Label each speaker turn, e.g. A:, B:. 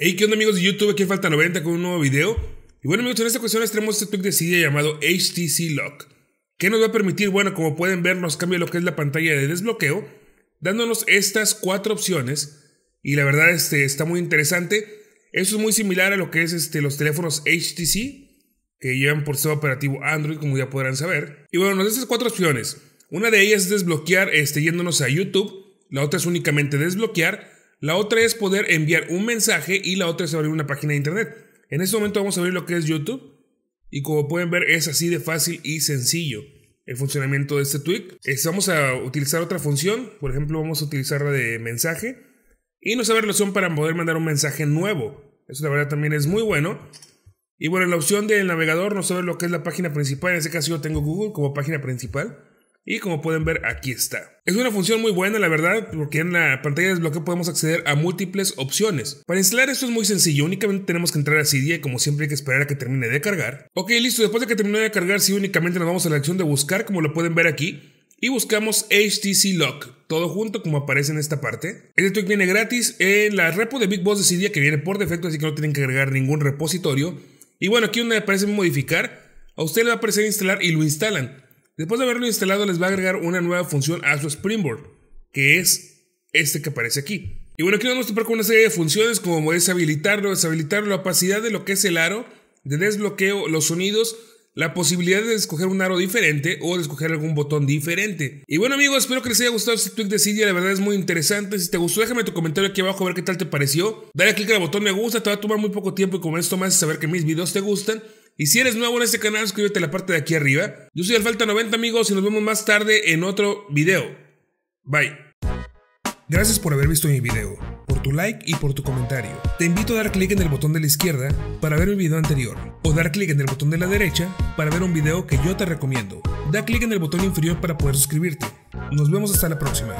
A: Hey, ¿qué onda amigos de YouTube? Aquí falta 90 con un nuevo video. Y bueno amigos, en esta ocasión les tenemos este tweet de CD llamado HTC Lock, que nos va a permitir, bueno, como pueden ver, nos cambia lo que es la pantalla de desbloqueo, dándonos estas cuatro opciones. Y la verdad, este, está muy interesante. Eso es muy similar a lo que es este, los teléfonos HTC, que llevan por sistema operativo Android, como ya podrán saber. Y bueno, nos da estas cuatro opciones. Una de ellas es desbloquear este, yéndonos a YouTube, la otra es únicamente desbloquear, la otra es poder enviar un mensaje y la otra es abrir una página de internet. En este momento vamos a abrir lo que es YouTube y como pueden ver es así de fácil y sencillo el funcionamiento de este tweet. vamos a utilizar otra función, por ejemplo vamos a utilizar la de mensaje y nos abre la opción para poder mandar un mensaje nuevo. Eso la verdad también es muy bueno. Y bueno, en la opción del navegador nos abre lo que es la página principal. En este caso yo tengo Google como página principal. Y como pueden ver, aquí está. Es una función muy buena, la verdad, porque en la pantalla de desbloqueo podemos acceder a múltiples opciones. Para instalar esto es muy sencillo, únicamente tenemos que entrar a CD y como siempre hay que esperar a que termine de cargar. Ok, listo, después de que termine de cargar, sí, únicamente nos vamos a la acción de buscar, como lo pueden ver aquí. Y buscamos HTC Lock, todo junto como aparece en esta parte. Este tweak viene gratis en la repo de Big Boss de CD que viene por defecto, así que no tienen que agregar ningún repositorio. Y bueno, aquí donde aparece modificar, a usted le va a aparecer instalar y lo instalan. Después de haberlo instalado les va a agregar una nueva función a su Springboard, que es este que aparece aquí. Y bueno, aquí vamos a topar con una serie de funciones como deshabilitarlo, deshabilitar la opacidad de lo que es el aro, de desbloqueo, los sonidos, la posibilidad de escoger un aro diferente o de escoger algún botón diferente. Y bueno amigos, espero que les haya gustado este tweet de Cydia, la verdad es muy interesante. Si te gustó, déjame tu comentario aquí abajo a ver qué tal te pareció. Dale click al botón me gusta, te va a tomar muy poco tiempo y con esto más saber que mis videos te gustan. Y si eres nuevo en este canal, suscríbete a la parte de aquí arriba. Yo soy Alfalta 90 amigos y nos vemos más tarde en otro video. Bye. Gracias por haber visto mi video, por tu like y por tu comentario. Te invito a dar clic en el botón de la izquierda para ver mi video anterior, o dar clic en el botón de la derecha para ver un video que yo te recomiendo. Da clic en el botón inferior para poder suscribirte. Nos vemos hasta la próxima.